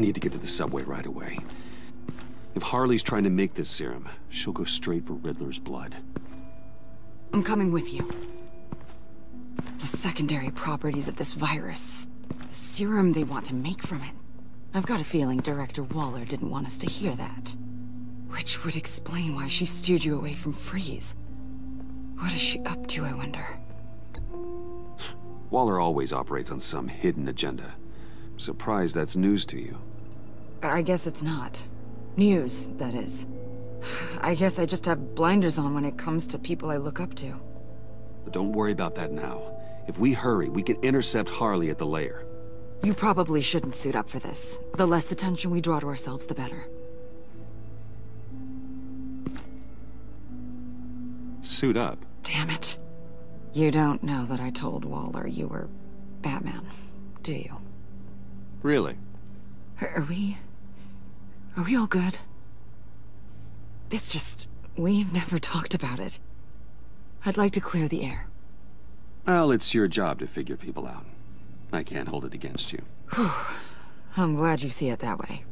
I need to get to the subway right away. If Harley's trying to make this serum, she'll go straight for Riddler's blood. I'm coming with you. The secondary properties of this virus. The serum they want to make from it. I've got a feeling Director Waller didn't want us to hear that. Which would explain why she steered you away from Freeze. What is she up to, I wonder? Waller always operates on some hidden agenda. Surprised that's news to you. I guess it's not. News, that is. I guess I just have blinders on when it comes to people I look up to. But don't worry about that now. If we hurry, we can intercept Harley at the lair. You probably shouldn't suit up for this. The less attention we draw to ourselves, the better. Suit up? Damn it. You don't know that I told Waller you were Batman, do you? Really? Are, we... Are we all good? It's just... We've never talked about it. I'd like to clear the air. Well, it's your job to figure people out. I can't hold it against you. I'm glad you see it that way.